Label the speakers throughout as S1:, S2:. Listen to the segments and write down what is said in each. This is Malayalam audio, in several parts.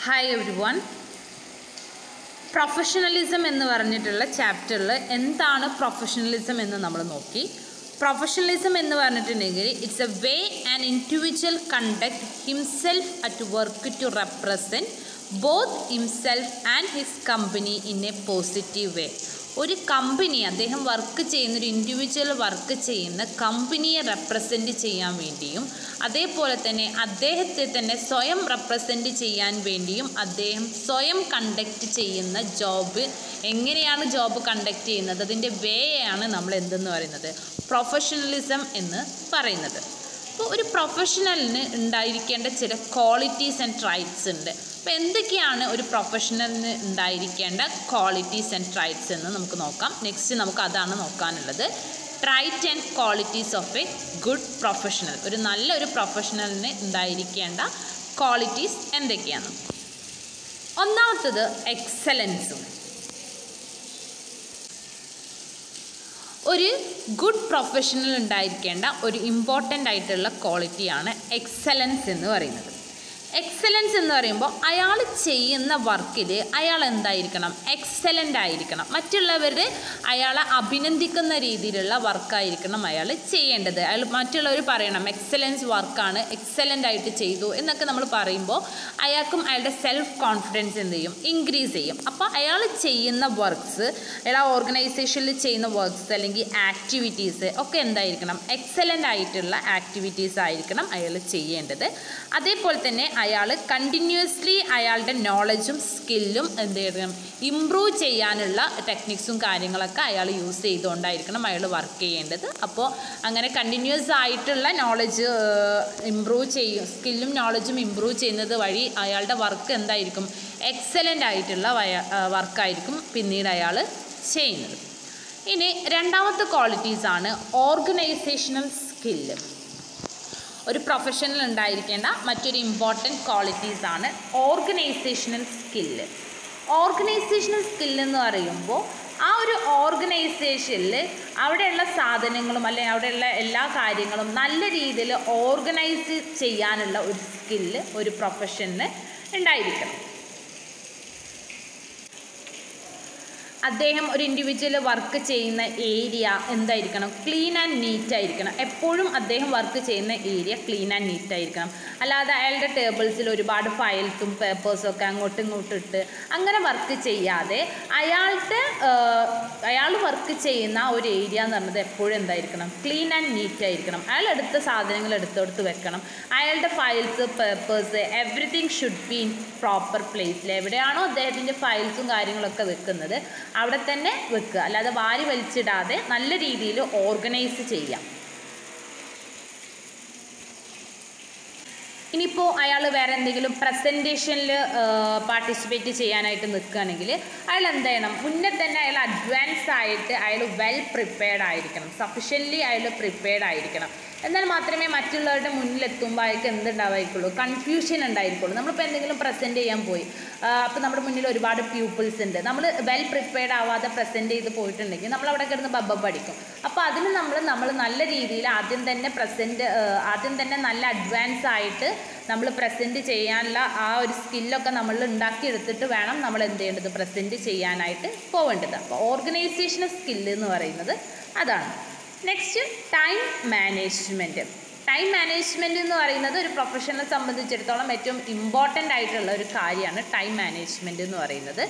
S1: ഹായ് എവരി വൺ പ്രൊഫഷണലിസം എന്ന് പറഞ്ഞിട്ടുള്ള ചാപ്റ്ററിൽ എന്താണ് പ്രൊഫഷണലിസം എന്ന് നമ്മൾ നോക്കി. പ്രൊഫഷണലിസം എന്ന് പറഞ്ഞിട്ടുണ്ടെങ്കിൽ it's a way and individual conduct himself at work to represent both himself and his company in a positive way ഒരു കമ്പനി അദ്ദേഹം വർക്ക് ചെയ്യുന്ന ഒരു ഇൻഡിവിജ്വൽ വർക്ക് ചെയ്യുന്ന കമ്പനിയെ റെപ്രസെന്റ് ചെയ്യാൻ വേണ്ടിയും അതേപോലെ തന്നെ അദ്ദേഹത്തെ തന്നെ സ്വയം റെപ്രസെന്റ് ചെയ്യാൻ വേണ്ടിയും അദ്ദേഹം സ്വയം കണ്ടക്റ്റ് ചെയ്യുന്ന ജോബ് എങ്ങനെയാണ് ജോബ് കണ്ടക്ട് ചെയ്യുന്നത്? അതിന്റെ വേയാണ് നമ്മൾ എന്തെന്ന് പറയുന്നത്? പ്രൊഫഷണലിസം എന്ന് പറയുന്നത്. അപ്പോൾ ഒരു പ്രൊഫഷണലിന് ഉണ്ടായിരിക്കേണ്ട ചില ക്വാളിറ്റീസ് ആൻഡ് ട്രൈറ്റ്സ് ഉണ്ട്. അപ്പോൾ എന്തൊക്കെയാണ് ഒരു പ്രൊഫഷണലിന് ഉണ്ടായിരിക്കേണ്ട ക്വാളിറ്റീസ് ആൻഡ് ട്രൈറ്റ്സ് എന്ന് നമുക്ക് നോക്കാം. നെക്സ്റ്റ് നമുക്ക് അതാണ് നോക്കാനുള്ളത്. Trait and qualities of a good professional ഒരു നല്ലൊരു പ്രൊഫഷണലിന് ഉണ്ടായിരിക്കേണ്ട ക്വാളിറ്റീസ് എന്തൊക്കെയാണ്? ഒന്നാമത്തത് എക്സലൻസും ഒരു ഗുഡ് പ്രൊഫഷണൽ ഉണ്ടായിരിക്കേണ്ട ഒരു ഇമ്പോർട്ടന്റ് ആയിട്ടുള്ള ക്വാളിറ്റിയാണ് എക്സലൻസ് എന്ന് പറയുന്നത്. എക്സലൻസ് എന്ന് പറയുമ്പോൾ അയാൾ ചെയ്യുന്ന വർക്കിൽ അയാൾ എന്തായിരിക്കണം? എക്സലന്റ് ആയിരിക്കണം. മറ്റുള്ളവർ അയാളെ അഭിനന്ദിക്കുന്ന രീതിയിലുള്ള വർക്കായിരിക്കണം അയാൾ ചെയ്യേണ്ടത്. അയാൾ മറ്റുള്ളവർ പറയണം എക്സലൻസ് വർക്കാണ് എക്സലന്റ് ആയിട്ട് ചെയ്തു. എന്നൊക്കെ നമ്മൾ പറയുമ്പോൾ അയാൾക്കും അയാളുടെ സെൽഫ് കോൺഫിഡൻസ് എന്ത് ചെയ്യും? ഇൻക്രീസ് ചെയ്യും. അപ്പോൾ അയാൾ ചെയ്യുന്ന വർക്ക്സ് അയാൾ ഓർഗനൈസേഷനിൽ ചെയ്യുന്ന വർക്ക്സ് അല്ലെങ്കിൽ ആക്ടിവിറ്റീസ് ഒക്കെ എന്തായിരിക്കണം? എക്സലന്റ് ആയിട്ടുള്ള ആക്ടിവിറ്റീസ് ആയിരിക്കണം അയാൾ ചെയ്യേണ്ടത്. അതേപോലെ തന്നെ അയാൾ കണ്ടിന്യൂസ്ലി അയാളുടെ നോളജും സ്കില്ലും എന്ത് ചെയ്യണം? ഇമ്പ്രൂവ് ചെയ്യാനുള്ള ടെക്നിക്സും കാര്യങ്ങളൊക്കെ അയാൾ യൂസ് ചെയ്തുകൊണ്ടായിരിക്കണം അയാൾ വർക്ക് ചെയ്യേണ്ടത്. അപ്പോൾ അങ്ങനെ കണ്ടിന്യൂസ് ആയിട്ടുള്ള നോളജ് ഇമ്പ്രൂവ് ചെയ്യും സ്കില്ലും നോളജും ഇമ്പ്രൂവ് ചെയ്യുന്നത് വഴി അയാളുടെ വർക്ക് എന്തായിരിക്കും? എക്സലന്റ് ആയിട്ടുള്ള വർക്കായിരിക്കും പിന്നീട് അയാൾ ചെയ്യുന്നത്. ഇനി രണ്ടാമത്തെ ക്വാളിറ്റീസാണ് ഓർഗനൈസേഷണൽ സ്കില്ല് ഒരു പ്രൊഫഷനിൽ ഉണ്ടായിരിക്കേണ്ട മറ്റൊരു ഇമ്പോർട്ടന്റ് ക്വാളിറ്റീസ് ആണ് ഓർഗനൈസേഷണൽ സ്കില്ല് ഓർഗനൈസേഷണൽ സ്കില്ല് എന്ന് പറയുമ്പോൾ ആ ഒരു ഓർഗനൈസേഷനിൽ അവിടെയുള്ള സാധനങ്ങളും അല്ലെങ്കിൽ അവിടെയുള്ള എല്ലാ കാര്യങ്ങളും നല്ല രീതിയിൽ ഓർഗനൈസ് ചെയ്യാനുള്ള ഒരു സ്കില്ല് ഒരു പ്രൊഫഷനിൽ ഉണ്ടായിരിക്കണം. അദ്ദേഹം ഒരു ഇൻഡിവിജ്വൽ വർക്ക് ചെയ്യുന്ന ഏരിയ എന്തായിരിക്കണം? ക്ലീൻ ആൻഡ് നീറ്റ് ആയിരിക്കണം. എപ്പോഴും അദ്ദേഹം വർക്ക് ചെയ്യുന്ന ഏരിയ ക്ലീൻ ആൻഡ് നീറ്റ് ആയിരിക്കണം. അല്ലാതെ അയാളുടെ ടേബിൾസിൽ ഒരുപാട് ഫയൽസും പേപ്പേഴ്സും ഒക്കെ അങ്ങോട്ടും ഇങ്ങോട്ടും ഇട്ട് അങ്ങനെ വർക്ക് ചെയ്യാതെ അയാളുടെ അയാൾ വർക്ക് ചെയ്യുന്ന ഒരു ഏരിയ എന്ന് പറഞ്ഞത് എപ്പോഴും എന്തായിരിക്കണം? ക്ലീൻ ആൻഡ് നീറ്റ് ആയിരിക്കണം. അയാൾ എടുത്ത സാധനങ്ങൾ എടുത്തെടുത്ത് വെക്കണം. അയാളുടെ files papers everything should be in proper പ്ലേസിൽ എവിടെയാണോ അദ്ദേഹത്തിന്റെ ഫയൽസും കാര്യങ്ങളൊക്കെ വെക്കുന്നത്. അവിടെ തന്നെ വെക്കുക. അല്ലാതെ വാരി വലിച്ചിടാതെ നല്ല രീതിയിൽ ഓർഗനൈസ് ചെയ്യാം ഇനിയിപ്പോൾ അയാൾ വേറെ എന്തെങ്കിലും പ്രസന്റേഷനിൽ പാർട്ടിസിപ്പേറ്റ് ചെയ്യാനായിട്ട് നിൽക്കുകയാണെങ്കിൽ അയാൾ എന്ത് ചെയ്യണം? മുന്നേ തന്നെ അയാൾ അഡ്വാൻസ് ആയിട്ട് അയാൾ വെൽ പ്രിപ്പയർഡ് ആയിരിക്കണം. സഫീഷ്യന്റ്ലി അയാൾ പ്രിപ്പയർഡ് ആയിരിക്കണം. എന്നാൽ മാത്രമേ മറ്റുള്ളവരുടെ മുന്നിലെത്തുമ്പോൾ അയാൾക്ക് എന്തുണ്ടാവായിരിക്കുള്ളൂ കൺഫ്യൂഷൻ ഉണ്ടായിരിക്കുള്ളൂ. നമ്മളിപ്പോൾ എന്തെങ്കിലും പ്രസന്റ് ചെയ്യാൻ പോയി. അപ്പോൾ നമ്മുടെ മുന്നിൽ ഒരുപാട് പ്യൂപ്പിൾസ് ഉണ്ട്. നമ്മൾ വെൽ പ്രിപ്പയർഡ് ആവാതെ പ്രസന്റ് ചെയ്ത് പോയിട്ടുണ്ടെങ്കിൽ നമ്മൾ അവിടെ കിടന്ന് ബബ്ബ പഠിക്കും അപ്പോൾ അതിന് നമ്മൾ നമ്മൾ നല്ല രീതിയിൽ ആദ്യം തന്നെ പ്രസന്റ് ആദ്യം തന്നെ നല്ല അഡ്വാൻസ് ആയിട്ട് നമ്മൾ പ്രസന്റ് ചെയ്യാനുള്ള ആ ഒരു സ്കില്ലൊക്കെ നമ്മൾ ഉണ്ടാക്കിയെടുത്തിട്ട് വേണം നമ്മൾ എന്ത് ചെയ്യേണ്ടത്? പ്രസന്റ് ചെയ്യാനായിട്ട് പോവേണ്ടത്. അപ്പോൾ ഓർഗനൈസേഷൻ സ്കില്ല് എന്ന് പറയുന്നത് അതാണ്. Next time management time management എന്ന് പറയുന്നത് ഒരു പ്രൊഫഷനെ സംബന്ധിച്ചിടത്തോളം ഏറ്റവും ഇമ്പോർട്ടന്റ് ആയിട്ടുള്ള ഒരു കാര്യമാണ് ടൈം മാനേജ്മെന്റ് എന്ന് പറയുന്നത്.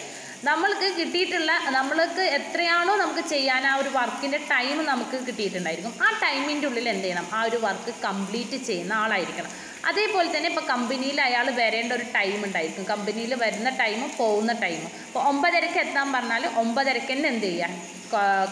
S1: നമ്മൾക്ക് കിട്ടിയിട്ടുള്ള നമ്മൾക്ക് എത്രയാണോ നമുക്ക് ചെയ്യാൻ ആ ഒരു വർക്കിന്റെ ടൈം നമുക്ക് കിട്ടിയിട്ടുണ്ടായിരിക്കും. ആ ടൈമിന്റെ ഉള്ളിൽ എന്ത് ചെയ്യണം? ആ ഒരു വർക്ക് കംപ്ലീറ്റ് ചെയ്യുന്ന ആളായിരിക്കണം. അതേപോലെ തന്നെ ഇപ്പോൾ കമ്പനിയിൽ അയാൾ വരേണ്ട ഒരു ടൈം ഉണ്ടായിരിക്കും. കമ്പനിയിൽ വരുന്ന ടൈമും പോകുന്ന ടൈമും അപ്പോൾ ഒമ്പതരക്ക് എത്താൻ പറഞ്ഞാൽ ഒമ്പതരക്ക് തന്നെ എന്ത് ചെയ്യുക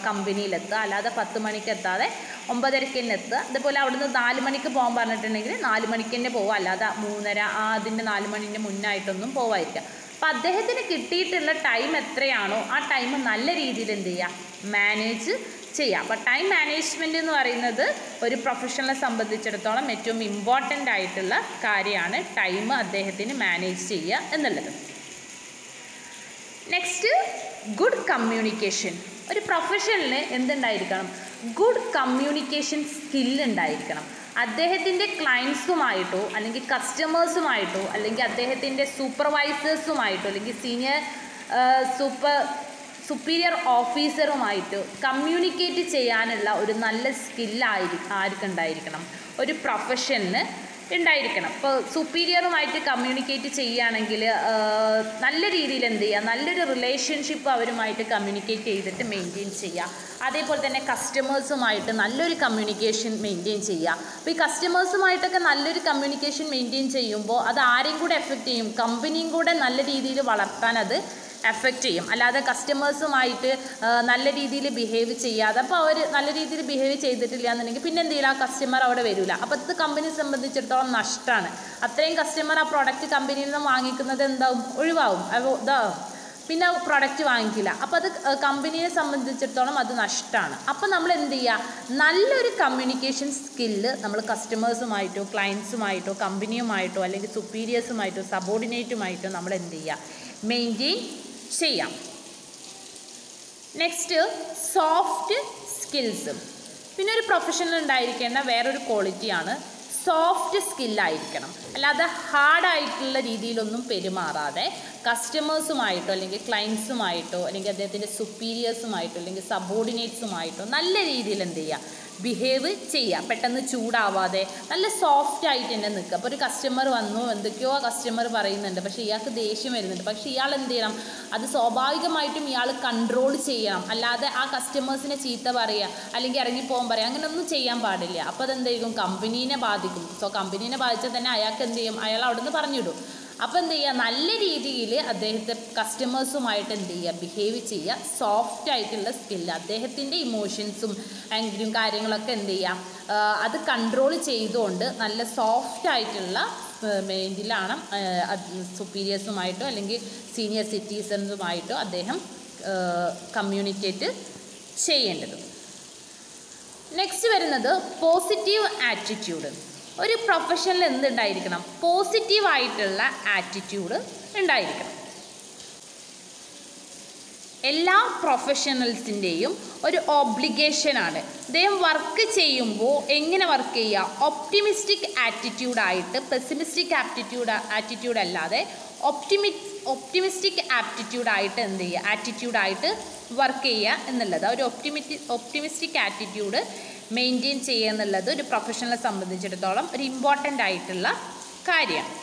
S1: കമ്പനിയിലെത്തുക അല്ലാതെ പത്ത് മണിക്ക് എത്താതെ ഒമ്പതരക്ക് തന്നെ എത്തുക. അതുപോലെ അവിടുന്ന് നാല് മണിക്ക് പോകാൻ പറഞ്ഞിട്ടുണ്ടെങ്കിൽ നാല് മണിക്ക് തന്നെ പോവുക. അല്ലാതെ മൂന്നര ആ അതിന്റെ നാല് മണിന്റെ മുന്നായിട്ടൊന്നും പോകാതിരിക്കുക അപ്പം അദ്ദേഹത്തിന് കിട്ടിയിട്ടുള്ള ടൈം എത്രയാണോ ആ ടൈം നല്ല രീതിയിൽ എന്ത് ചെയ്യുക മാനേജ് ചെയ്യാം. അപ്പോൾ ടൈം മാനേജ്മെന്റ് എന്ന് പറയുന്നത് ഒരു പ്രൊഫഷണലെ സംബന്ധിച്ചിടത്തോളം ഏറ്റവും ഇമ്പോർട്ടന്റ് ആയിട്ടുള്ള കാര്യമാണ് ടൈം അദ്ദേഹത്തിന് മാനേജ് ചെയ്യുക എന്നുള്ളത്. നെക്സ്റ്റ് ഗുഡ് കമ്മ്യൂണിക്കേഷൻ ഒരു പ്രൊഫഷണലിന് എന്തുണ്ടായിരിക്കണം? ഗുഡ് കമ്മ്യൂണിക്കേഷൻ സ്കില്ല് ഉണ്ടായിരിക്കണം. അദ്ദേഹത്തിന്റെ ക്ലയൻസുമായിട്ടോ അല്ലെങ്കിൽ കസ്റ്റമേഴ്സുമായിട്ടോ അല്ലെങ്കിൽ അദ്ദേഹത്തിന്റെ സൂപ്പർവൈസേഴ്സുമായിട്ടോ അല്ലെങ്കിൽ സീനിയർ സൂപ്പർ സുപ്പീരിയർ ഓഫീസറുമായിട്ട് കമ്മ്യൂണിക്കേറ്റ് ചെയ്യാനുള്ള ഒരു നല്ല സ്കില്ലായി ആർക്കുണ്ടായിരിക്കണം ഒരു പ്രൊഫഷന് ഉണ്ടായിരിക്കണം. ഇപ്പോൾ സുപ്പീരിയറുമായിട്ട് കമ്മ്യൂണിക്കേറ്റ് ചെയ്യുകയാണെങ്കിൽ നല്ല രീതിയിൽ എന്ത് ചെയ്യുക നല്ലൊരു റിലേഷൻഷിപ്പ് അവരുമായിട്ട് കമ്മ്യൂണിക്കേറ്റ് ചെയ്തിട്ട് മെയിന്റെയിൻ ചെയ്യുക അതേപോലെ തന്നെ കസ്റ്റമേഴ്സുമായിട്ട് നല്ലൊരു കമ്മ്യൂണിക്കേഷൻ മെയിന്റെയിൻ ചെയ്യുക അപ്പോൾ ഈ കസ്റ്റമേഴ്സുമായിട്ടൊക്കെ നല്ലൊരു കമ്മ്യൂണിക്കേഷൻ മെയിന്റെയിൻ ചെയ്യുമ്പോൾ അത് ആരെയും കൂടെ എഫക്റ്റ് ചെയ്യും? കമ്പനിയും കൂടെ നല്ല രീതിയിൽ വളർത്താൻ അത് എഫക്റ്റ് ചെയ്യും. അല്ലാതെ കസ്റ്റമേഴ്സുമായിട്ട് നല്ല രീതിയിൽ ബിഹേവ് ചെയ്യാതെ അപ്പോൾ അവർ നല്ല രീതിയിൽ ബിഹേവ് ചെയ്തിട്ടില്ല എന്നുണ്ടെങ്കിൽ പിന്നെ എന്ത് ചെയ്യില്ല ആ കസ്റ്റമർ അവിടെ വരില്ല അപ്പോൾ ഇത് കമ്പനിയെ സംബന്ധിച്ചിടത്തോളം നഷ്ടമാണ് അത്രയും കസ്റ്റമർ ആ പ്രോഡക്റ്റ് കമ്പനിയിൽ നിന്ന് വാങ്ങിക്കുന്നത് എന്താവും? ഒഴിവാകും ഇതാവും പിന്നെ പ്രൊഡക്റ്റ് വാങ്ങിക്കില്ല. അപ്പോൾ അത് കമ്പനിയെ സംബന്ധിച്ചിടത്തോളം അത് നഷ്ടമാണ് അപ്പോൾ നമ്മൾ എന്ത് ചെയ്യുക നല്ലൊരു കമ്മ്യൂണിക്കേഷൻ സ്കില്ല് നമ്മൾ കസ്റ്റമേഴ്സുമായിട്ടോ ക്ലയൻസുമായിട്ടോ കമ്പനിയുമായിട്ടോ അല്ലെങ്കിൽ സുപ്പീരിയേഴ്സുമായിട്ടോ സബോർഡിനേറ്റുമായിട്ടോ നമ്മൾ എന്ത് ചെയ്യുക മെയിന്റെയിൻ ചെയ്യാം. നെക്സ്റ്റ് സോഫ്റ്റ് സ്കിൽസ് പിന്നെ ഒരു പ്രൊഫഷനിൽ ഉണ്ടായിരിക്കേണ്ട വേറൊരു ക്വാളിറ്റിയാണ് സോഫ്റ്റ് സ്കില്ലായിരിക്കണം അല്ലാതെ ഹാർഡായിട്ടുള്ള രീതിയിലൊന്നും പെരുമാറാതെ കസ്റ്റമേഴ്സുമായിട്ടോ അല്ലെങ്കിൽ ക്ലയൻസുമായിട്ടോ അല്ലെങ്കിൽ അദ്ദേഹത്തിന്റെ സുപ്പീരിയേഴ്സുമായിട്ടോ അല്ലെങ്കിൽ സബോർഡിനേറ്റ്സുമായിട്ടോ നല്ല രീതിയിൽ എന്ത് ചെയ്യുക ബിഹേവ് ചെയ്യുക പെട്ടെന്ന് ചൂടാവാതെ. നല്ല സോഫ്റ്റ് ആയിട്ട് തന്നെ നിൽക്കുക. അപ്പോൾ ഒരു കസ്റ്റമർ വന്നു എന്തൊക്കെയോ ആ കസ്റ്റമർ പറയുന്നുണ്ട്. പക്ഷേ ഇയാൾക്ക് ദേഷ്യം വരുന്നുണ്ട്. പക്ഷേ ഇയാൾ എന്ത് ചെയ്യണം? അത് സ്വാഭാവികമായിട്ടും ഇയാൾ കൺട്രോൾ ചെയ്യണം. അല്ലാതെ ആ കസ്റ്റമേഴ്സിനെ ചീത്ത പറയുക അല്ലെങ്കിൽ ഇറങ്ങിപ്പോകാൻ പറയുക അങ്ങനെയൊന്നും ചെയ്യാൻ പാടില്ല. അപ്പോൾ അതെന്തായിരിക്കും കമ്പനീനെ ബാധിക്കും. സോ കമ്പനീനെ ബാധിച്ചാൽ തന്നെ അയാൾക്ക് എന്ത് ചെയ്യും? അയാൾ അവിടെ നിന്ന് പറഞ്ഞിടും അപ്പോൾ എന്ത് ചെയ്യുക നല്ല രീതിയിൽ അദ്ദേഹത്തെ കസ്റ്റമേഴ്സുമായിട്ട് എന്ത് ചെയ്യുക ബിഹേവ് ചെയ്യുക സോഫ്റ്റ് ആയിട്ടുള്ള സ്കില്ല് അദ്ദേഹത്തിന്റെ ഇമോഷൻസും ആങ്കിലും കാര്യങ്ങളൊക്കെ എന്ത് ചെയ്യുക അത് കൺട്രോൾ ചെയ്തുകൊണ്ട് നല്ല സോഫ്റ്റ് ആയിട്ടുള്ള മെയിൻഡിലാണ് സുപ്പീരിയേഴ്സുമായിട്ടോ അല്ലെങ്കിൽ സീനിയർ സിറ്റിസൺസുമായിട്ടോ അദ്ദേഹം കമ്മ്യൂണിക്കേറ്റ് ചെയ്യേണ്ടത് നെക്സ്റ്റ് വരുന്നത് പോസിറ്റീവ് ആറ്റിറ്റ്യൂഡ് ഒരു പ്രൊഫഷനിൽ എന്തുണ്ടായിരിക്കണം? പോസിറ്റീവായിട്ടുള്ള ആറ്റിറ്റ്യൂഡ് ഉണ്ടായിരിക്കണം. എല്ലാ പ്രൊഫഷണൽസിന്റെയും ഒരു ഒബ്ലിഗേഷനാണ് അദ്ദേഹം വർക്ക് ചെയ്യുമ്പോൾ എങ്ങനെ വർക്ക് ചെയ്യുക ഒപ്റ്റിമിസ്റ്റിക് ആറ്റിറ്റ്യൂഡായിട്ട് പെസിമിസ്റ്റിക് ആപ്റ്റിറ്റ്യൂഡ് ആറ്റിറ്റ്യൂഡ് അല്ലാതെ ഒപ്റ്റിമി ഒപ്റ്റിമിസ്റ്റിക് ആപ്റ്റിറ്റ്യൂഡായിട്ട് എന്ത് ചെയ്യുക? ആറ്റിറ്റ്യൂഡായിട്ട് വർക്ക് ചെയ്യുക എന്നുള്ളത്. ഒരു ഒപ്റ്റിമിറ്റി ഒപ്റ്റിമിസ്റ്റിക് ആറ്റിറ്റ്യൂഡ് മെയിന്റെയിൻ ചെയ്യുക എന്നുള്ളത് ഒരു പ്രൊഫഷണലെ സംബന്ധിച്ചിടത്തോളം ഒരു ഇമ്പോർട്ടന്റ് ആയിട്ടുള്ള കാര്യമാണ്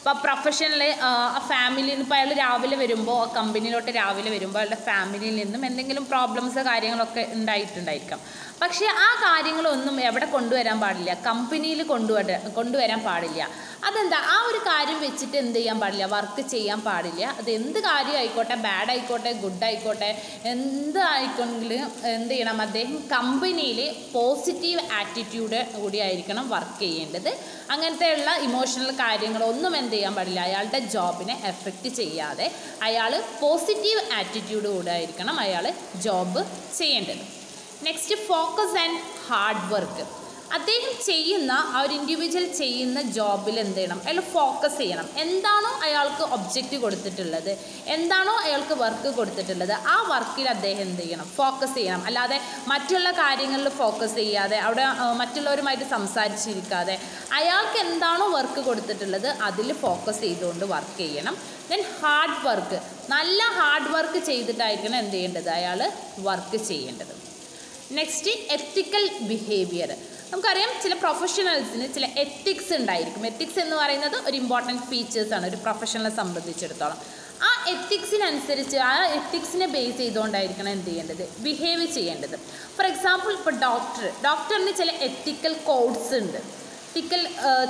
S1: ഇപ്പോൾ പ്രൊഫഷണൽ ആ ഫാമിലിയിൽ ഇപ്പോൾ അയാൾ രാവിലെ വരുമ്പോൾ ആ കമ്പനിയിലോട്ട് രാവിലെ വരുമ്പോൾ അയാളുടെ ഫാമിലിയിൽ നിന്നും എന്തെങ്കിലും പ്രോബ്ലംസ് കാര്യങ്ങളൊക്കെ ഉണ്ടായിട്ടുണ്ടായിരിക്കാം. പക്ഷേ ആ കാര്യങ്ങളൊന്നും എവിടെ കൊണ്ടുവരാൻ പാടില്ല? കമ്പനിയിൽ കൊണ്ടുവരാൻ കൊണ്ടുവരാൻ പാടില്ല. അതെന്താ? ആ ഒരു കാര്യം വെച്ചിട്ട് എന്ത് ചെയ്യാൻ പാടില്ല? വർക്ക് ചെയ്യാൻ പാടില്ല. അത് എന്ത് കാര്യം ആയിക്കോട്ടെ ബാഡ് ആയിക്കോട്ടെ ഗുഡ് ആയിക്കോട്ടെ എന്ത് ആയിക്കോണെങ്കിലും എന്ത് ചെയ്യണം? അദ്ദേഹം കമ്പനിയിൽ പോസിറ്റീവ് ആറ്റിറ്റ്യൂഡ് കൂടി ആയിരിക്കണം വർക്ക് ചെയ്യേണ്ടത്. അങ്ങനത്തെയുള്ള ഇമോഷണൽ കാര്യങ്ങളൊന്നും എന്ത് ചെയ്യാൻ പാടില്ല. അയാളുടെ ജോബിനെ എഫക്റ്റ് ചെയ്യാതെ അയാൾ പോസിറ്റീവ് ആറ്റിറ്റ്യൂഡ് കൂടെ ആയിരിക്കണം അയാൾ ജോബ് ചെയ്യേണ്ടത്. Next focus and hard work അദ്ദേഹം ചെയ്യുന്ന ആ ഒരു ഇൻഡിവിജ്വൽ ചെയ്യുന്ന ജോബിൽ എന്ത് ചെയ്യണം? അയാൾ ഫോക്കസ് ചെയ്യണം. എന്താണോ അയാൾക്ക് ഒബ്ജക്റ്റ് കൊടുത്തിട്ടുള്ളത്? എന്താണോ അയാൾക്ക് വർക്ക് കൊടുത്തിട്ടുള്ളത്? ആ വർക്കിൽ അദ്ദേഹം എന്ത് ചെയ്യണം? ഫോക്കസ് ചെയ്യണം. അല്ലാതെ മറ്റുള്ള കാര്യങ്ങളിൽ ഫോക്കസ് ചെയ്യാതെ അവിടെ മറ്റുള്ളവരുമായിട്ട് സംസാരിച്ചിരിക്കാതെ അയാൾക്ക് എന്താണോ വർക്ക് കൊടുത്തിട്ടുള്ളത് അതിൽ ഫോക്കസ് ചെയ്തുകൊണ്ട് വർക്ക് ചെയ്യണം. ദെൻ ഹാർഡ് വർക്ക് നല്ല ഹാർഡ് വർക്ക് ചെയ്തിട്ടായിരിക്കണം എന്ത് ചെയ്യേണ്ടത്? അയാൾ വർക്ക് ചെയ്യേണ്ടത്. നെക്സ്റ്റ് എത്തിക്കൽ ബിഹേവിയർ നമുക്കറിയാം ചില പ്രൊഫഷണൽസിന് ചില എത്തിക്സ് ഉണ്ടായിരിക്കും. എത്തിക്സ് എന്ന് പറയുന്നത് ഒരു ഇമ്പോർട്ടന്റ് ആണ് ഒരു പ്രൊഫഷണലെ സംബന്ധിച്ചിടത്തോളം. ആ എത്തിക്സിനനുസരിച്ച് ആ എത്തിക്സിനെ ബേസ് ചെയ്തുകൊണ്ടായിരിക്കണം എന്ത് ചെയ്യേണ്ടത്? ബിഹേവ് ചെയ്യേണ്ടത്. ഫോർ എക്സാമ്പിൾ ഇപ്പോൾ ഡോക്ടർ ഡോക്ടറിന് ചില എത്തിക്കൽ കോഡ്സ് ഉണ്ട്. എത്തിക്കൽ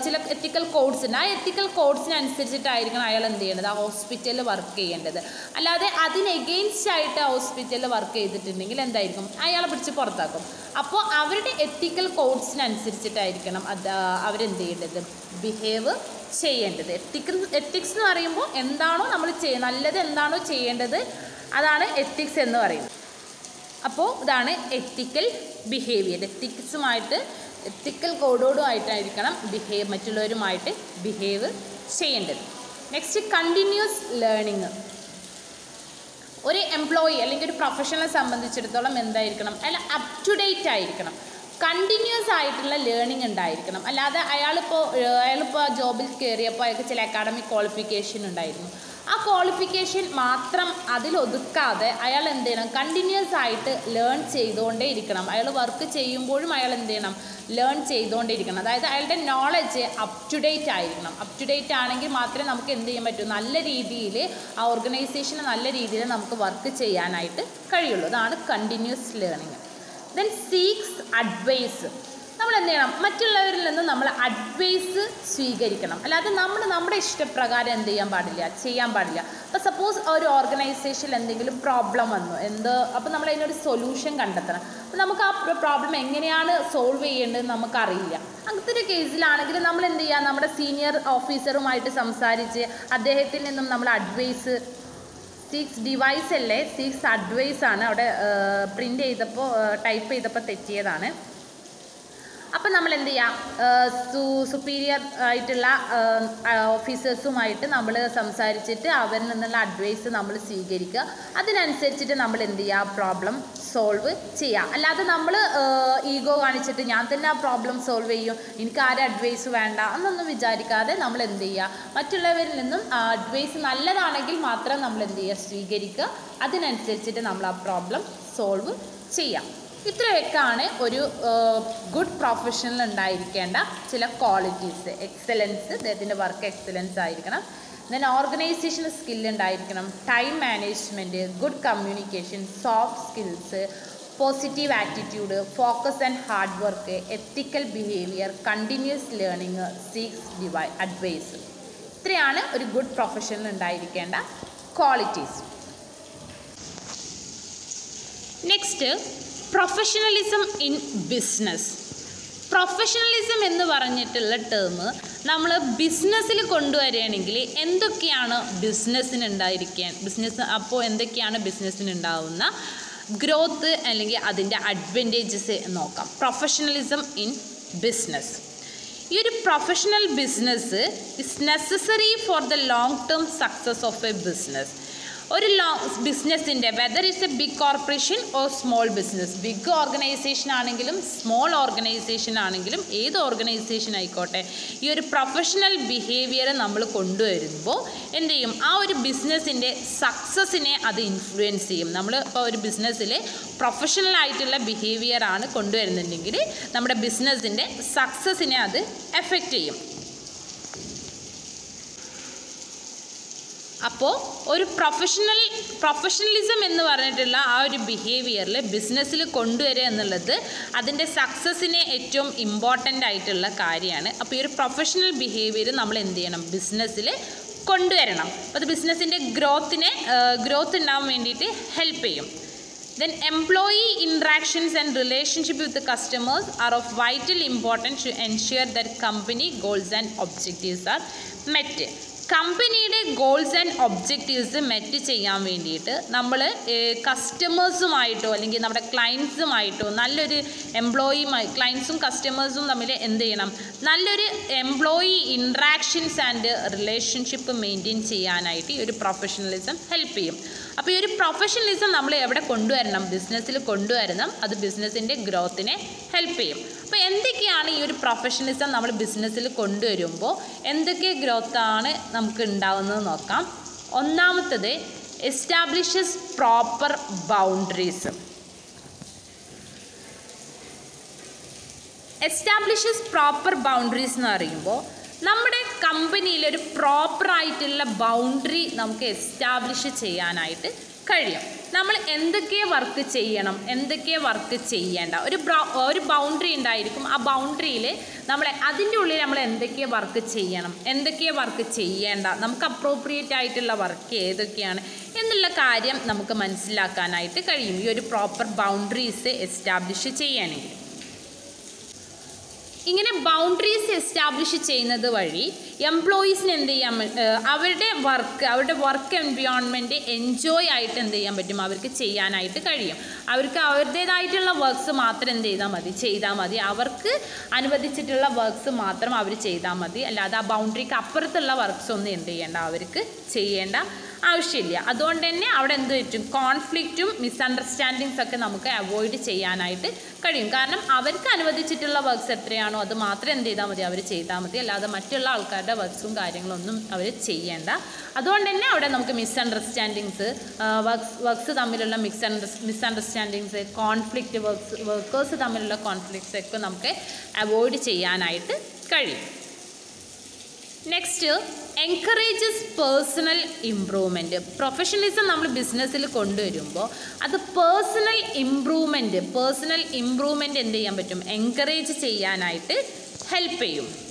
S1: ചില എത്തിക്കൽ കോഡ്സ് ഉണ്ട്. ആ എത്തിക്കൽ കോഡ്സിനനുസരിച്ചിട്ടായിരിക്കണം അയാൾ എന്ത് ചെയ്യേണ്ടത്? ആ ഹോസ്പിറ്റലിൽ വർക്ക് ചെയ്യേണ്ടത്. അല്ലാതെ അതിന് എഗെയിൻസ്റ്റ് ആയിട്ട് ഹോസ്പിറ്റലിൽ വർക്ക് ചെയ്തിട്ടുണ്ടെങ്കിൽ എന്തായിരിക്കും? അയാളെ പിടിച്ച് പുറത്താക്കും. അപ്പോൾ അവരുടെ എത്തിക്കൽ കോഡ്സിനനുസരിച്ചിട്ടായിരിക്കണം അത് അവരെന്ത് ചെയ്യേണ്ടത്? ബിഹേവ് ചെയ്യേണ്ടത്. എത്തിക്കൽ എത്തിക്സ് എന്ന് പറയുമ്പോൾ എന്താണോ നമ്മൾ ചെയ്യ നല്ലത് എന്താണോ ചെയ്യേണ്ടത് അതാണ് എത്തിക്സ് എന്ന് പറയുന്നത്. അപ്പോൾ ഇതാണ് എത്തിക്കൽ ബിഹേവിയർ എത്തിക്സുമായിട്ട് എത്തിക്കൽ കോഡോടുമായിട്ടായിരിക്കണം ബിഹേവ് മറ്റുള്ളവരുമായിട്ട് ബിഹേവ് ചെയ്യേണ്ടത്. നെക്സ്റ്റ് കണ്ടിന്യൂസ് ലേണിങ് ഒരു എംപ്ലോയി അല്ലെങ്കിൽ ഒരു പ്രൊഫഷണലെ സംബന്ധിച്ചിടത്തോളം എന്തായിരിക്കണം? അല്ല അപ് ടു ഡേറ്റ് ആയിരിക്കണം. കണ്ടിന്യൂസ് ആയിട്ടുള്ള ലേണിംഗ് ഉണ്ടായിരിക്കണം. അല്ലാതെ അയാളിപ്പോൾ അയാളിപ്പോൾ ജോബിൽ കയറിയപ്പോൾ അയാൾക്ക് ചില അക്കാഡമിക് ക്വാളിഫിക്കേഷൻ ഉണ്ടായിരുന്നു. ആ ക്വാളിഫിക്കേഷൻ മാത്രം അതിലൊതുക്കാതെ അയാൾ എന്ത് ചെയ്യണം? കണ്ടിന്യൂസ് ആയിട്ട് ലേൺ ചെയ്തുകൊണ്ടേ ഇരിക്കണം. അയാൾ വർക്ക് ചെയ്യുമ്പോഴും അയാൾ എന്ത് ചെയ്യണം? ലേൺ ചെയ്തുകൊണ്ടേ ഇരിക്കണം. അതായത് അയാളുടെ നോളജ് അപ് ടു ഡേറ്റ് ആയിരിക്കണം. അപ് ടു ഡേറ്റ് ആണെങ്കിൽ മാത്രമേ നമുക്ക് എന്ത് ചെയ്യാൻ പറ്റൂ? നല്ല രീതിയിൽ ആ ഓർഗനൈസേഷന് നല്ല രീതിയിൽ നമുക്ക് വർക്ക് ചെയ്യാനായിട്ട് കഴിയുള്ളൂ. അതാണ് continuous learning then seeks advice എന്ത് ചെയ്യണം? മറ്റുള്ളവരിൽ നിന്ന് നമ്മൾ അഡ്വൈസ് സ്വീകരിക്കണം. അല്ലാതെ നമ്മൾ നമ്മുടെ ഇഷ്ടപ്രകാരം എന്ത് ചെയ്യാൻ പാടില്ല ചെയ്യാൻ പാടില്ല. അപ്പോൾ സപ്പോസ് ഒരു ഓർഗനൈസേഷനിൽ എന്തെങ്കിലും പ്രോബ്ലം വന്നു. എന്ത്? അപ്പോൾ നമ്മൾ അതിനൊരു സൊല്യൂഷൻ കണ്ടെത്തണം. അപ്പോൾ നമുക്ക് ആ പ്രോബ്ലം എങ്ങനെയാണ് സോൾവ് ചെയ്യേണ്ടത് നമുക്കറിയില്ല. അങ്ങനത്തെ ഒരു കേസിലാണെങ്കിൽ നമ്മൾ എന്ത് ചെയ്യുക നമ്മുടെ സീനിയർ ഓഫീസറുമായിട്ട് സംസാരിച്ച് അദ്ദേഹത്തിൽ നിന്നും നമ്മൾ അഡ്വൈസ് സിക്സ് ഡിവൈസ് അല്ലേ? സിക്സ് അഡ്വൈസ് ആണ് അവിടെ പ്രിന്റ് ചെയ്തപ്പോൾ ടൈപ്പ് ചെയ്തപ്പോൾ തെറ്റിയതാണ്. അപ്പം നമ്മൾ എന്ത് ചെയ്യാം സുപ്പീരിയർ ആയിട്ടുള്ള ഓഫീസേഴ്സുമായിട്ട് നമ്മൾ സംസാരിച്ചിട്ട് അവരിൽ നിന്നുള്ള അഡ്വൈസ് നമ്മൾ സ്വീകരിക്കുക. അതിനനുസരിച്ചിട്ട് നമ്മൾ എന്ത് ചെയ്യുക പ്രോബ്ലം സോൾവ് ചെയ്യുക അല്ലാതെ നമ്മൾ ഈഗോ കാണിച്ചിട്ട് ഞാൻ തന്നെ ആ പ്രോബ്ലം സോൾവ് ചെയ്യും. എനിക്ക് ആരും അഡ്വൈസ് വേണ്ട എന്നൊന്നും വിചാരിക്കാതെ നമ്മൾ എന്ത് ചെയ്യുക മറ്റുള്ളവരിൽ നിന്നും അഡ്വൈസ് നല്ലതാണെങ്കിൽ മാത്രം നമ്മൾ എന്ത് ചെയ്യുക സ്വീകരിക്കുക. അതിനനുസരിച്ചിട്ട് നമ്മൾ ആ പ്രോബ്ലം സോൾവ് ചെയ്യാം. ഇത്രയൊക്കെയാണ് ഒരു ഗുഡ് പ്രൊഫഷണൽ ഉണ്ടായിരിക്കേണ്ട ചില ക്വാളിറ്റീസ് എക്സലൻസ് അദ്ദേഹത്തിന്റെ വർക്ക് എക്സലൻസ് ആയിരിക്കണം. ദെൻ ഓർഗനൈസേഷൻ സ്കിൽ ഉണ്ടായിരിക്കണം. Time management good communication soft skills positive attitude focus and hard work ethical behaviour continuous learning seeks ഡിവൈ advice ഇത്രയാണ് ഒരു ഗുഡ് പ്രൊഫഷണൽ ഉണ്ടായിരിക്കേണ്ട qualities next professionalism in business professionalism എന്ന് പറഞ്ഞിട്ടുള്ള ടേം നമ്മൾ ബിസിനസ്സിൽ കൊണ്ടുവരികയാണെങ്കിൽ എന്തൊക്കെയാണ് ബിസിനസ്സിന് ഉണ്ടായിരിക്കാൻ ബിസിനസ് അപ്പോൾ എന്തൊക്കെയാണ് ബിസിനസ്സിന് ഉണ്ടാവുന്ന ഗ്രോത്ത് അല്ലെങ്കിൽ അതിന്റെ അഡ്വാന്റേജസ് നോക്കാം. പ്രൊഫഷണലിസം ഇൻ ബിസിനസ് ഈ ഒരു professional business is necessary for the long term success of a business ഒരു ബിസിനസ്സിന്റെ whether is a big corporation or small business big organisation ആണെങ്കിലും സ്മോൾ ഓർഗനൈസേഷൻ ആണെങ്കിലും ഏത് ഓർഗനൈസേഷൻ ആയിക്കോട്ടെ ഈ ഒരു പ്രൊഫഷണൽ ബിഹേവിയർ നമ്മൾ കൊണ്ടുവരുമ്പോൾ എന്ത് ചെയ്യും? ആ ഒരു ബിസിനസ്സിന്റെ സക്സസ്സിനെ അത് ഇൻഫ്ലുവൻസ് ചെയ്യും. നമ്മൾ ഇപ്പോൾ ഒരു ബിസിനസ്സിൽ പ്രൊഫഷണൽ ആയിട്ടുള്ള ബിഹേവിയർ ആണ് കൊണ്ടുവരുന്നുണ്ടെങ്കിൽ നമ്മുടെ ബിസിനസ്സിന്റെ സക്സസ്സിനെ അത് എഫക്റ്റ് ചെയ്യും. അപ്പോൾ ഒരു പ്രൊഫഷണൽ പ്രൊഫഷണലിസം എന്ന് പറഞ്ഞിട്ടുള്ള ആ ഒരു ബിഹേവിയറിൽ ബിസിനസ്സിൽ കൊണ്ടുവരിക എന്നുള്ളത് അതിന്റെ സക്സസ്സിനെ ഏറ്റവും ഇമ്പോർട്ടന്റ് ആയിട്ടുള്ള കാര്യമാണ്. അപ്പോൾ ഈ ഒരു പ്രൊഫഷണൽ ബിഹേവിയർ നമ്മൾ എന്ത് ചെയ്യണം? ബിസിനസ്സിൽ കൊണ്ടുവരണം. അപ്പോൾ അത് ബിസിനസ്സിന്റെ ഗ്രോത്തിനെ ഗ്രോത്ത് ഉണ്ടാവാൻ വേണ്ടിയിട്ട് ഹെൽപ്പ് ചെയ്യും. Then employee interactions and relationship with customers are of vital importance to ensure that company goals and objectives are met കമ്പനിയുടെ ഗോൾസ് ആൻഡ് ഒബ്ജക്റ്റീവ്സ് മെറ്റ് ചെയ്യാൻ വേണ്ടിയിട്ട് നമ്മൾ കസ്റ്റമേഴ്സുമായിട്ടോ അല്ലെങ്കിൽ നമ്മുടെ ക്ലയൻസുമായിട്ടോ നല്ലൊരു എംപ്ലോയിയുമായി ക്ലയൻസും കസ്റ്റമേഴ്സും തമ്മിൽ എന്ത് ചെയ്യണം? നല്ലൊരു employee interactions and relationship maintain ചെയ്യാനായിട്ട് ഈ ഒരു പ്രൊഫഷണലിസം ഹെൽപ്പ് ചെയ്യും. അപ്പോൾ ഈ ഒരു പ്രൊഫഷണലിസം നമ്മൾ എവിടെ കൊണ്ടുവരണം? ബിസിനസ്സിൽ കൊണ്ടുവരണം. അത് ബിസിനസ്സിന്റെ ഗ്രോത്തിനെ ഹെൽപ്പ് ചെയ്യും. അപ്പോൾ എന്തൊക്കെയാണ് ഈ ഒരു പ്രൊഫഷണലിസം നമ്മൾ ബിസിനസ്സിൽ കൊണ്ടുവരുമ്പോൾ എന്തൊക്കെ ഗ്രോത്താണ് നമുക്ക് ഉണ്ടാവുന്നത് നോക്കാം. ഒന്നാമത്തത് establishes proper boundaries establishes proper boundaries എന്ന് പറയുമ്പോൾ നമ്മുടെ കമ്പനിയിൽ ഒരു പ്രോപ്പറായിട്ടുള്ള ബൗണ്ടറി നമുക്ക് എസ്റ്റാബ്ലിഷ് ചെയ്യാനായിട്ട് കഴിയും. നമ്മൾ എന്തൊക്കെ വർക്ക് ചെയ്യണം എന്തൊക്കെ വർക്ക് ചെയ്യേണ്ട ഒരു ഒരു ബൗണ്ടറി ഉണ്ടായിരിക്കും. ആ ബൗണ്ടറിയിൽ നമ്മൾ അതിന്റെ ഉള്ളിൽ നമ്മൾ എന്തൊക്കെ വർക്ക് ചെയ്യണം എന്തൊക്കെ വർക്ക് ചെയ്യേണ്ട നമുക്ക് അപ്രോപ്രിയേറ്റ് ആയിട്ടുള്ള വർക്ക് ഏതൊക്കെയാണ് എന്നുള്ള കാര്യം നമുക്ക് മനസ്സിലാക്കാനായിട്ട് കഴിയും. ഈ ഒരു പ്രോപ്പർ ബൗണ്ടറീസ് എസ്റ്റാബ്ലിഷ് ചെയ്യുകയാണെങ്കിൽ ഇങ്ങനെ ബൗണ്ടറീസ് എസ്റ്റാബ്ലിഷ് ചെയ്യുന്നത് വഴി എംപ്ലോയീസിന് എന്ത് ചെയ്യാൻ അവരുടെ വർക്ക് അവരുടെ വർക്ക് എൻവയോൺമെന്റ് എൻജോയ് ആയിട്ട് എന്ത് ചെയ്യാൻ പറ്റും? അവർക്ക് ചെയ്യാനായിട്ട് കഴിയും. അവർക്ക് അവരുടേതായിട്ടുള്ള വർക്ക്സ് മാത്രം എന്ത് ചെയ്താൽ മതി? ചെയ്താൽ മതി. അവർക്ക് അനുവദിച്ചിട്ടുള്ള വർക്ക്സ് മാത്രം അവർ ചെയ്താൽ മതി. അല്ലാതെ ആ ബൗണ്ടറിക്ക് അപ്പുറത്തുള്ള വർക്ക്സ് ഒന്നും എന്ത് ചെയ്യേണ്ട? അവർക്ക് ചെയ്യേണ്ട ആവശ്യമില്ല. അതുകൊണ്ട് തന്നെ അവിടെ എന്ത് പറ്റും? കോൺഫ്ലിക്റ്റും മിസ്അണ്ടർസ്റ്റാൻഡിങ്സ് ഒക്കെ നമുക്ക് അവോയ്ഡ് ചെയ്യാനായിട്ട് കഴിയും. കാരണം അവർക്ക് അനുവദിച്ചിട്ടുള്ള വർക്ക്സ് എത്രയാണോ അത് മാത്രം എന്ത് ചെയ്താൽ മതി? അവർ ചെയ്താൽ മതി. അല്ലാതെ മറ്റുള്ള ആൾക്കാരുടെ വർക്ക്സും കാര്യങ്ങളൊന്നും അവർ ചെയ്യേണ്ട. അതുകൊണ്ട് തന്നെ അവിടെ നമുക്ക് മിസ്അണ്ടർസ്റ്റാൻഡിങ്സ് വർക്ക്സ് വർക്ക്സ് തമ്മിലുള്ള mix under misunderstandings conflict works workers തമ്മിലുള്ള കോൺഫ്ലിക്ട്സ് ഒക്കെ നമുക്ക് അവോയ്ഡ് ചെയ്യാനായിട്ട് കഴിയും. Next encourages personal improvement professionalism നമ്മൾ ബിസിനസ്സിൽ കൊണ്ടുവരുമ്പോൾ അത് പേഴ്സണൽ ഇമ്പ്രൂവ്മെന്റ് പേഴ്സണൽ ഇമ്പ്രൂവ്മെന്റ് എന്ത് ചെയ്യാൻ പറ്റും? എൻകറേജ് ചെയ്യാനായിട്ട് ഹെൽപ്പ് ചെയ്യും.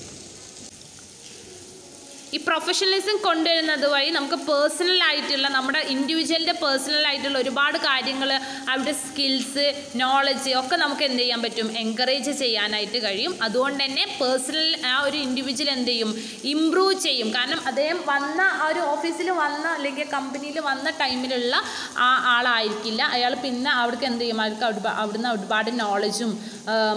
S1: ഈ പ്രൊഫഷണലിസം കൊണ്ടുവരുന്നത് വഴി നമുക്ക് പേഴ്സണൽ ആയിട്ടുള്ള നമ്മുടെ ഇൻഡിവിജ്വലിന്റെ പേഴ്സണൽ ആയിട്ടുള്ള ഒരുപാട് കാര്യങ്ങൾ അവരുടെ സ്കിൽസ് നോളജ് ഒക്കെ നമുക്ക് എന്ത് ചെയ്യാൻ പറ്റും? എൻകറേജ് ചെയ്യാനായിട്ട് കഴിയും. അതുകൊണ്ട് തന്നെ പേഴ്സണൽ ആ ഒരു ഇൻഡിവിജ്വൽ എന്ത് ചെയ്യും? ഇമ്പ്രൂവ് ചെയ്യും. കാരണം അദ്ദേഹം വന്ന ആ ഒരു ഓഫീസിൽ വന്ന അല്ലെങ്കിൽ കമ്പനിയിൽ വന്ന ടൈമിലുള്ള ആ ആളായിരിക്കില്ല. അയാൾ പിന്നെ അവിടേക്ക് എന്ത് ചെയ്യും? അവർക്ക് അവിടെ അവിടുന്ന് ഒരുപാട് നോളജും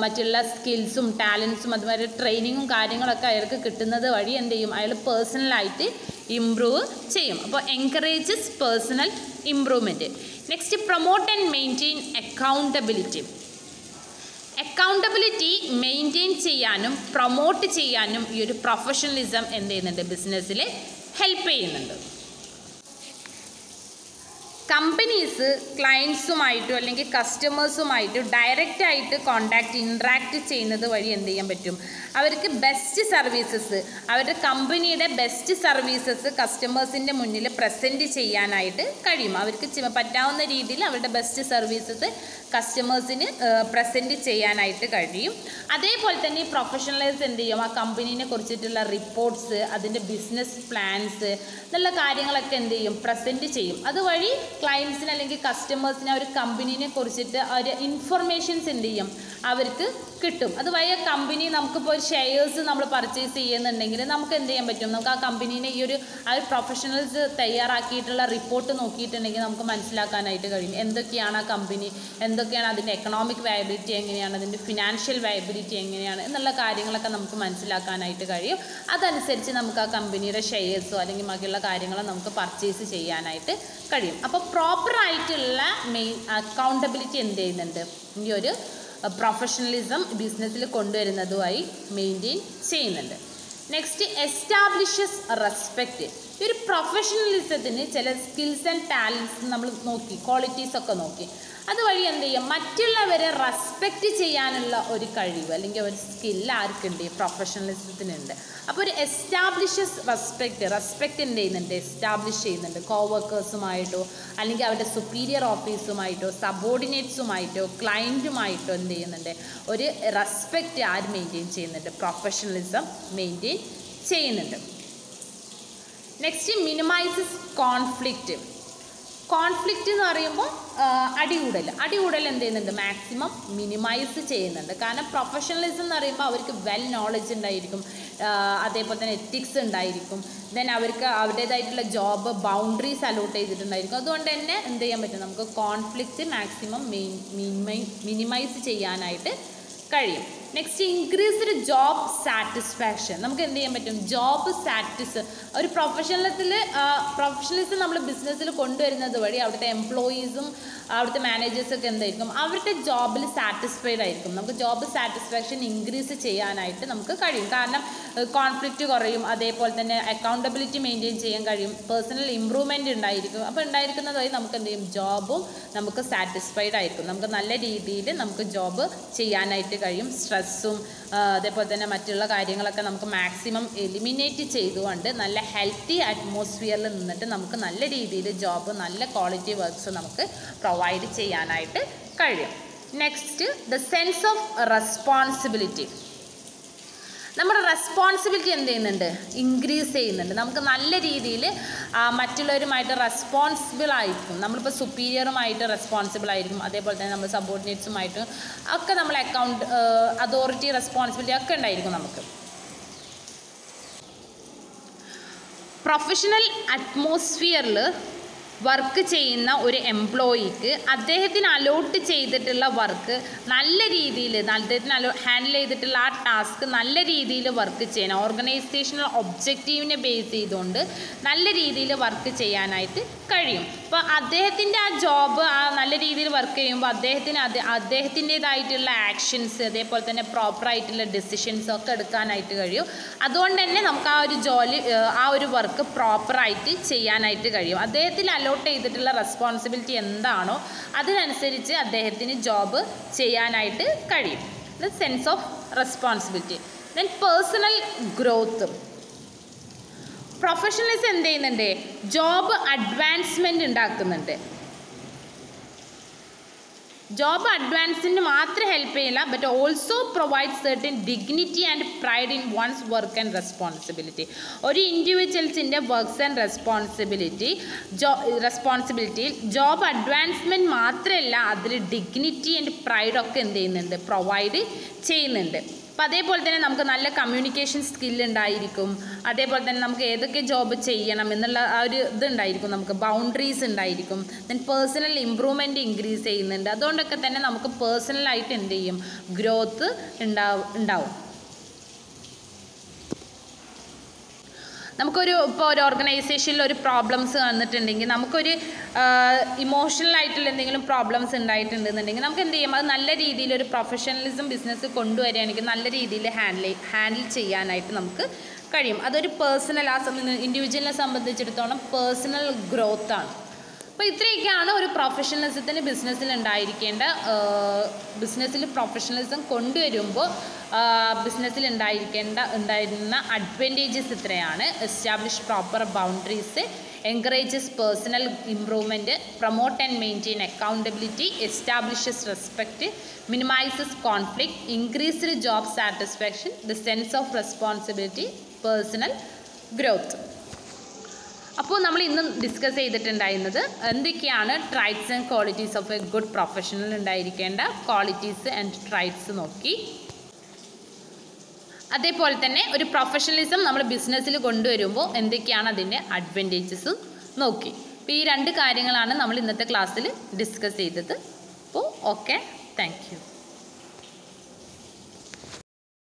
S1: മറ്റുള്ള സ്കിൽസും ടാലൻസും അതുമാതിരി ട്രെയിനിങ്ങും കാര്യങ്ങളൊക്കെ അയാൾക്ക് കിട്ടുന്നത് വഴി എന്ത് ചെയ്യും? അയാൾ പേഴ്സണലായിട്ട് ഇമ്പ്രൂവ് ചെയ്യും. അപ്പോൾ encourages personal improvement next promote and maintain accountability accountability maintain ചെയ്യാനും പ്രൊമോട്ട് ചെയ്യാനും ഈ ഒരു പ്രൊഫഷണലിസം എന്ത് ചെയ്യുന്നുണ്ട്? ബിസിനസ്സിൽ ഹെൽപ്പ് ചെയ്യുന്നുണ്ട്. കമ്പനീസ് ക്ലയൻസുമായിട്ടോ അല്ലെങ്കിൽ കസ്റ്റമേഴ്സുമായിട്ടോ ഡയറക്റ്റായിട്ട് കോണ്ടാക്ട് ഇൻട്രാക്ട് ചെയ്യുന്നത് വഴി എന്ത് ചെയ്യാൻ പറ്റും? അവർക്ക് ബെസ്റ്റ് സർവീസസ് അവരുടെ കമ്പനിയുടെ ബെസ്റ്റ് സർവീസസ് കസ്റ്റമേഴ്സിന്റെ മുന്നിൽ പ്രസന്റ് ചെയ്യാനായിട്ട് കഴിയും. അവർക്ക് പറ്റാവുന്ന രീതിയിൽ അവരുടെ ബെസ്റ്റ് സർവീസസ് കസ്റ്റമേഴ്സിന് പ്രസന്റ് ചെയ്യാനായിട്ട് കഴിയും. അതേപോലെ തന്നെ ഈ പ്രൊഫഷണലൈസ് എന്ത് ചെയ്യും? ആ കമ്പനീനെ കുറിച്ചിട്ടുള്ള റിപ്പോർട്ട്സ് അതിന്റെ ബിസിനസ് പ്ലാൻസ് നല്ല കാര്യങ്ങളൊക്കെ എന്ത് ചെയ്യും? പ്രസന്റ് ചെയ്യും. അതുവഴി ക്ലയൻസിന് അല്ലെങ്കിൽ കസ്റ്റമേഴ്സിന് ആ ഒരു കമ്പനീനെ കുറിച്ചിട്ട് ഒരു ഇൻഫർമേഷൻസ് എന്ത് ചെയ്യും. അവർക്ക് കിട്ടും. അത് വഴി കമ്പനി നമുക്കിപ്പോൾ ഒരു ഷെയർസ് നമ്മൾ പർച്ചേസ് ചെയ്യുന്നുണ്ടെങ്കിൽ നമുക്ക് എന്ത് ചെയ്യാൻ പറ്റും? നമുക്ക് ആ കമ്പനീനെ ഈ ഒരു ആ ഒരു പ്രൊഫഷണൽസ് തയ്യാറാക്കിയിട്ടുള്ള റിപ്പോർട്ട് നോക്കിയിട്ടുണ്ടെങ്കിൽ നമുക്ക് മനസ്സിലാക്കാനായിട്ട് കഴിയും. എന്തൊക്കെയാണ് ആ കമ്പനി എന്തൊക്കെയാണ് അതിന്റെ എക്കണോമിക് വയബിലിറ്റി എങ്ങനെയാണ് അതിന്റെ ഫിനാൻഷ്യൽ വയബിലിറ്റി എങ്ങനെയാണ് എന്നുള്ള കാര്യങ്ങളൊക്കെ നമുക്ക് മനസ്സിലാക്കാനായിട്ട് കഴിയും. അതനുസരിച്ച് നമുക്ക് ആ കമ്പനിയുടെ ഷെയർസോ അല്ലെങ്കിൽ ബാക്കിയുള്ള കാര്യങ്ങളോ നമുക്ക് പർച്ചേസ് ചെയ്യാനായിട്ട് കഴിയും. അപ്പോൾ പ്രോപ്പറായിട്ടുള്ള മെയിൻ അക്കൗണ്ടബിലിറ്റി എന്ത് ചെയ്യുന്നുണ്ട്? ഈ ഒരു പ്രൊഫഷണലിസം ബിസിനസ്സിൽ കൊണ്ടുവരുന്നതുമായി മെയിന്റെയിൻ ചെയ്യുന്നുണ്ട്. നെക്സ്റ്റ് എസ്റ്റാബ്ലിഷസ് റെസ്പെക്റ്റ് ഈ ഒരു പ്രൊഫഷണലിസത്തിന് ചില സ്കിൽസ് ആൻഡ് ടാലൻസ് നമ്മൾ നോക്കി ക്വാളിറ്റീസ് ഒക്കെ നോക്കി. അതുവഴി എന്ത് ചെയ്യും? മറ്റുള്ളവരെ റെസ്പെക്റ്റ് ചെയ്യാനുള്ള ഒരു കഴിവ് അല്ലെങ്കിൽ ഒരു സ്കിൽ ആർക്കുണ്ട്? പ്രൊഫഷണലിസത്തിനുണ്ട് അപ്പോൾ ഒരു എസ്റ്റാബ്ലിഷസ് റെസ്പെക്റ്റ് റെസ്പെക്റ്റ് എന്ത് ചെയ്യുന്നുണ്ട്? എസ്റ്റാബ്ലിഷ് ചെയ്യുന്നുണ്ട്. കോവർക്കേഴ്സുമായിട്ടോ അല്ലെങ്കിൽ അവരുടെ സുപ്പീരിയർ ഓഫീസുമായിട്ടോ സബോർഡിനേറ്റ്സുമായിട്ടോ ക്ലയന്റുമായിട്ടോ എന്ത് ചെയ്യുന്നുണ്ട്? ഒരു റെസ്പെക്റ്റ് ആര് മെയിന്റെയിൻ ചെയ്യുന്നുണ്ട്? പ്രൊഫഷണലിസം മെയിന്റെയിൻ ചെയ്യുന്നുണ്ട്. നെക്സ്റ്റ് മിനിമൈസസ് കോൺഫ്ലിക്റ്റ് കോൺഫ്ലിക്റ്റ് എന്ന് പറയുമ്പോൾ അടികൂടൽ. അടികൂടൽ എന്ത് ചെയ്യുന്നുണ്ട്? മാക്സിമം മിനിമൈസ് ചെയ്യുന്നുണ്ട്. കാരണം പ്രൊഫഷണലിസം എന്ന് പറയുമ്പോൾ അവർക്ക് വെൽ നോളജ് ഉണ്ടായിരിക്കും. അതേപോലെ തന്നെ എത്തിക്സ് ഉണ്ടായിരിക്കും. ദെൻ അവർക്ക് അവരുടേതായിട്ടുള്ള ജോബ് ബൗണ്ടറീസ് അലോട്ട് ചെയ്തിട്ടുണ്ടായിരിക്കും. അതുകൊണ്ട് തന്നെ എന്ത് ചെയ്യാൻ പറ്റും? നമുക്ക് കോൺഫ്ലിക്റ്റ് മാക്സിമം മിനിമൈ മിനിമൈസ് ചെയ്യാനായിട്ട് കഴിയും. നെക്സ്റ്റ് ഇൻക്രീസ്ഡ് ജോബ് സാറ്റിസ്ഫാക്ഷൻ നമുക്ക് എന്ത് ചെയ്യാൻ പറ്റും? ജോബ് സാറ്റിസ് ഒരു പ്രൊഫഷണലത്തിൽ പ്രൊഫഷണലിസം നമ്മൾ ബിസിനസ്സിൽ കൊണ്ടുവരുന്നത് വഴി അവിടുത്തെ എംപ്ലോയീസും അവിടുത്തെ മാനേജേഴ്സൊക്കെ എന്തായിരിക്കും? അവരുടെ ജോബിൽ സാറ്റിസ്ഫൈഡ് ആയിരിക്കും. നമുക്ക് ജോബ് സാറ്റിസ്ഫാക്ഷൻ ഇൻക്രീസ് ചെയ്യാനായിട്ട് നമുക്ക് കഴിയും. കാരണം കോൺഫ്ലിക്റ്റ് കുറയും. അതേപോലെ തന്നെ അക്കൗണ്ടബിലിറ്റി മെയിന്റെയിൻ ചെയ്യാൻ കഴിയും. പേഴ്സണൽ ഇമ്പ്രൂവ്മെന്റ് ഉണ്ടായിരിക്കും. അപ്പോൾ ഉണ്ടായിരിക്കുന്നത് വഴി നമുക്ക് എന്ത് ചെയ്യും? ജോബും നമുക്ക് സാറ്റിസ്ഫൈഡ് ആയിരിക്കും. നമുക്ക് നല്ല രീതിയിൽ നമുക്ക് ജോബ് ചെയ്യാനായിട്ട് കഴിയും. സ്ട്രെസ്സും അതേപോലെ തന്നെ മറ്റുള്ള കാര്യങ്ങളൊക്കെ നമുക്ക് മാക്സിമം എലിമിനേറ്റ് ചെയ്തുകൊണ്ട് നല്ല ഹെൽത്തി അറ്റ്മോസ്ഫിയറിൽ നിന്നിട്ട് നമുക്ക് നല്ല രീതിയിൽ ജോബ് നല്ല ക്വാളിറ്റി വർക്ക്സ് നമുക്ക് പ്രൊവൈഡ് ചെയ്യാനായിട്ട് കഴിയും. Next the sense of responsibility നമ്മുടെ റെസ്പോൺസിബിലിറ്റി എന്ത് ചെയ്യുന്നുണ്ട്? ഇൻക്രീസ് ചെയ്യുന്നുണ്ട്. നമുക്ക് നല്ല രീതിയിൽ മറ്റുള്ളവരുമായിട്ട് റെസ്പോൺസിബിൾ ആയിരിക്കും. നമ്മളിപ്പോൾ സുപ്പീരിയറുമായിട്ട് റെസ്പോൺസിബിൾ ആയിരിക്കും. അതേപോലെ തന്നെ നമ്മൾ സബോർഡിനേറ്റ്സുമായിട്ട് ഒക്കെ നമ്മൾ അക്കൗണ്ട് അതോറിറ്റി റെസ്പോൺസിബിലിറ്റി ഒക്കെ ഉണ്ടായിരിക്കും നമുക്ക്. പ്രൊഫഷണൽ അറ്റ്മോസ്ഫിയറിൽ വർക്ക് ചെയ്യുന്ന ഒരു എംപ്ലോയിക്ക് അദ്ദേഹത്തിന് അലോട്ട് ചെയ്തിട്ടുള്ള വർക്ക് നല്ല രീതിയിൽ അദ്ദേഹത്തിന് അലോ ഹാൻഡിൽ ചെയ്തിട്ടുള്ള ആ ടാസ്ക് നല്ല രീതിയിൽ വർക്ക് ചെയ്യണം. ഓർഗനൈസേഷണൽ ഒബ്ജക്റ്റീവിനെ ബേസ് ചെയ്തുകൊണ്ട് നല്ല രീതിയിൽ വർക്ക് ചെയ്യാനായിട്ട് കഴിയും. അപ്പോൾ അദ്ദേഹത്തിന്റെ ആ ജോബ് ആ നല്ല രീതിയിൽ വർക്ക് ചെയ്യുമ്പോൾ അദ്ദേഹത്തിന് അത് അദ്ദേഹത്തിന്റേതായിട്ടുള്ള ആക്ഷൻസ് അതേപോലെ തന്നെ പ്രോപ്പറായിട്ടുള്ള ഡെസിഷൻസ് ഒക്കെ എടുക്കാനായിട്ട് കഴിയും. അതുകൊണ്ട് തന്നെ നമുക്ക് ആ ഒരു ജോലി ആ ഒരു വർക്ക് പ്രോപ്പറായിട്ട് ചെയ്യാനായിട്ട് കഴിയും. അദ്ദേഹത്തിന് അലോട്ട് ചെയ്തിട്ടുള്ള റെസ്പോൺസിബിലിറ്റി എന്താണോ അതിനനുസരിച്ച് അദ്ദേഹത്തിന് ജോബ് ചെയ്യാനായിട്ട് കഴിയും. Sense of responsibility then personal growth professionalism എന്ത് ചെയ്യുന്നുണ്ട്? ജോബ് അഡ്വാൻസ്മെന്റ് ഉണ്ടാക്കുന്നുണ്ട്. ജോബ് അഡ്വാൻസിന് മാത്രം ഹെൽപ്പ് ചെയ്യില്ല but also provide certain dignity and pride in one's work and responsibility ഒരു ഇൻഡിവിജ്വൽസിന്റെ വർക്ക്സ് ആൻഡ് റെസ്പോൺസിബിലിറ്റി ജോ റെസ്പോൺസിബിലിറ്റിയിൽ ജോബ് അഡ്വാൻസ്മെന്റ് മാത്രമല്ല അതിൽ ഡിഗ്നിറ്റി ആൻഡ് പ്രൈഡ് ഒക്കെ എന്ത് ചെയ്യുന്നുണ്ട്? പ്രൊവൈഡ് ചെയ്യുന്നുണ്ട്. അപ്പോൾ അതേപോലെ തന്നെ നമുക്ക് നല്ല കമ്മ്യൂണിക്കേഷൻ സ്കിൽ ഉണ്ടായിരിക്കും. അതേപോലെ തന്നെ നമുക്ക് ഏതൊക്കെ ജോബ് ചെയ്യണം എന്നുള്ള ആ ഒരു ഇതുണ്ടായിരിക്കും നമുക്ക് ബൗണ്ടറീസ് ഉണ്ടായിരിക്കും. ദെൻ പേഴ്സണൽ ഇമ്പ്രൂവ്മെന്റ് ഇൻക്രീസ് ചെയ്യുന്നുണ്ട്. അതുകൊണ്ടൊക്കെ തന്നെ നമുക്ക് പേഴ്സണലായിട്ട് എന്ത് ചെയ്യും? ഗ്രോത്ത് ഉണ്ടാവും. നമുക്കൊരു ഇപ്പോൾ ഒരു ഓർഗനൈസേഷനിൽ ഒരു പ്രോബ്ലംസ് വന്നിട്ടുണ്ടെങ്കിൽ നമുക്കൊരു ഇമോഷണൽ ആയിട്ടുള്ള എന്തെങ്കിലും പ്രോബ്ലംസ് ഉണ്ടായിട്ടുണ്ടെന്നുണ്ടെങ്കിൽ നമുക്ക് എന്ത് ചെയ്യും? അത് നല്ല രീതിയിൽ ഒരു പ്രൊഫഷണലിസം ബിസിനസ് കൊണ്ടുവരികയാണെങ്കിൽ നല്ല രീതിയിൽ ഹാൻഡിൽ ഹാൻഡിൽ ചെയ്യാനായിട്ട് നമുക്ക് കഴിയും. അതൊരു പേഴ്സണൽ ആ ഇൻഡിവിജ്വലിനെ സംബന്ധിച്ചിടത്തോളം പേഴ്സണൽ ഗ്രോത്താണ് അപ്പോൾ ഇത്രയൊക്കെയാണ് ഒരു പ്രൊഫഷണലിസത്തിന് ബിസിനസ്സിൽ ഉണ്ടായിരിക്കേണ്ട ബിസിനസ്സിൽ പ്രൊഫഷണലിസം കൊണ്ടുവരുമ്പോൾ ബിസിനസ്സിൽ ഉണ്ടായിരിക്കേണ്ട ഉണ്ടായിരുന്ന അഡ്വാന്റേജസ് ഇത്രയാണ്. Establish proper boundaries encourages personal improvement promote and maintain accountability establishes respect minimises conflict increased job satisfaction the sense of responsibility personal growth അപ്പോൾ നമ്മൾ ഇന്ന് ഡിസ്കസ് ചെയ്തിട്ടുണ്ടായിരുന്നത് എന്തൊക്കെയാണ് traits and qualities of a good professional ഉണ്ടായിരിക്കേണ്ട ക്വാളിറ്റീസ് ആൻഡ് ട്രൈറ്റ്സ് നോക്കി. അതേപോലെ തന്നെ ഒരു പ്രൊഫഷണലിസം നമ്മൾ ബിസിനസ്സിൽ കൊണ്ടുവരുമ്പോൾ എന്തൊക്കെയാണ് അതിന്റെ അഡ്വാന്റേജസ് നോക്കി. അപ്പോൾ ഈ രണ്ട് കാര്യങ്ങളാണ് നമ്മൾ ഇന്നത്തെ ക്ലാസ്സിൽ ഡിസ്കസ് ചെയ്തത്. അപ്പോൾ ഓക്കെ താങ്ക്